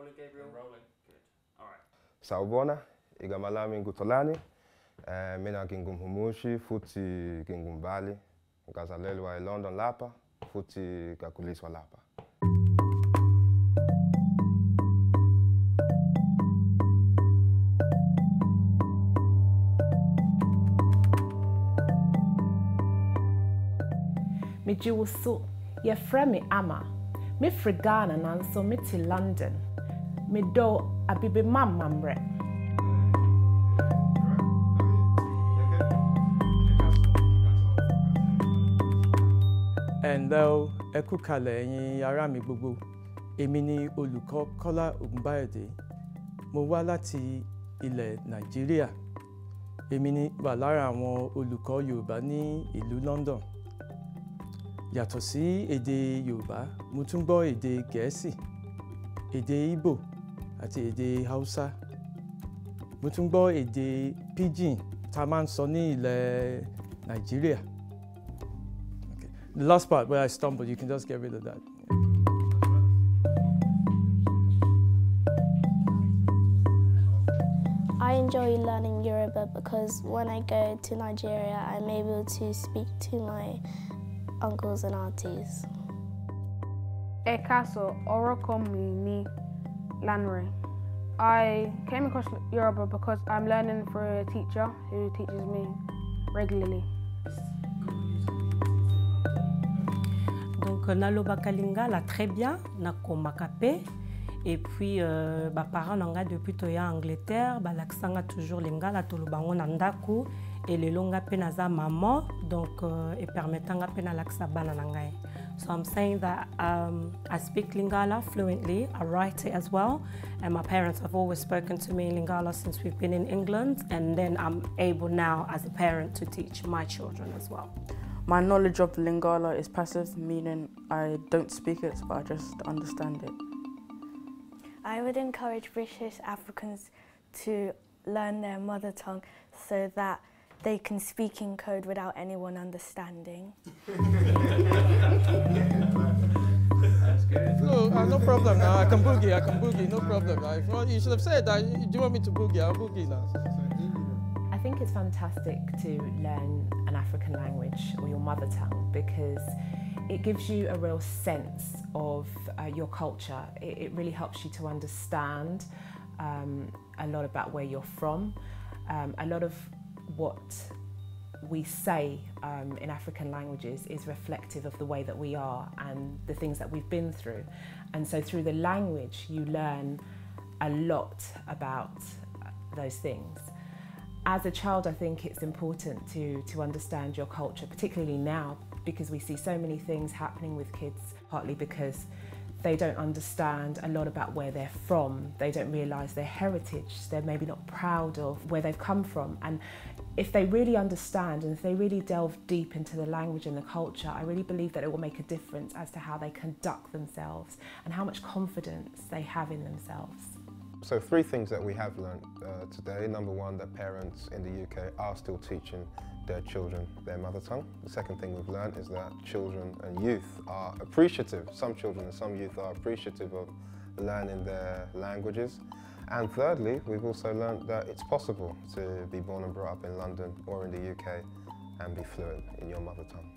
rolling, Gabriel. rolling. Good. All right. Sawubona, igama lami ngutolani. Eh mina ngingumhumushi futhi ngingumbali. Ngazalelwa eLondon lapha futhi ngakhuliswa lapha. Mijiwusu, yɛfrɛ me Ama. Mefiri Ghana nanso mete London. Medɔ abibima mammerɛ. ẹ̀ǹlẹ́ o ẹ kú kalẹ̀ ẹ̀yin ará mi gbogbo. Èmi ni olùkọ́ Kọ́lá Ògúnbáyọ̀dé. Mo wá láti ilẹ̀ Nàìjíríà. Èmi ni wà lára àwọn olùkọ́ Yorùbá ní ìlú London. Yàtọ̀ sí èdè Yorùbá mo tún gbọ́ èdè Gẹ̀ẹ́sì èdè Ìgbò àti èdè Haúsá mo tún gbọ́ èdè Pidgin tá a máa ń sọ ní ilẹ̀ Nàìjíríà. The last part where I stumbled, you can just get rid of that. I enjoy learning Yoruba because when I go to Nigeria, I'm able to speak to my uncles and aunties. Ekaso Orokomini Lanre. I came across Yoruba because I'm learning through a teacher who teaches me regularly. Donc nalobaka lingala très bien. Nakomaka mpe et puis euh, baparent na ngai depuis toya angleterre balakisanga toujours lingala tolobango na ndako elelo nga mpe naza mama donc euh, epermetanga mpe nalakisa bana na ngai so i'm saying that um, i speak lingala fluently. I write it as well. And my parents have always spoken to me in lingala since we've been in england. And then i'm able now as a parent to teach my children as well. My knowledge of Lingala is passive, meaning I don't speak it, but I just understand it. I would encourage British Africans to learn their mother tongue so that they can speak in code without anyone understanding. No, uh, no problem now. I can boogie, I can boogie, no problem. If you, want, you should have said that. Do you want me to boogie? I'll boogie now. I think it's fantastic to learn an African language or your mother tongue because it gives you a real sense of uh, your culture. It, it, really helps you to understand um, a lot about where you're from. Um, a lot of what we say um, in African languages is reflective of the way that we are and the things that we've been through. And so through the language, you learn a lot about those things as a child, I think it's important to, to understand your culture, particularly now, because we see so many things happening with kids, partly because they don't understand a lot about where they're from. They don't realise their heritage. They're maybe not proud of where they've come from. And if they really understand and if they really delve deep into the language and the culture, I really believe that it will make a difference as to how they conduct themselves and how much confidence they have in themselves. So three things that we have learned uh, today. Number one, that parents in the UK are still teaching their children their mother tongue. The second thing we've learned is that children and youth are appreciative. Some children and some youth are appreciative of learning their languages. And thirdly, we've also learned that it's possible to be born and brought up in London or in the UK and be fluent in your mother tongue.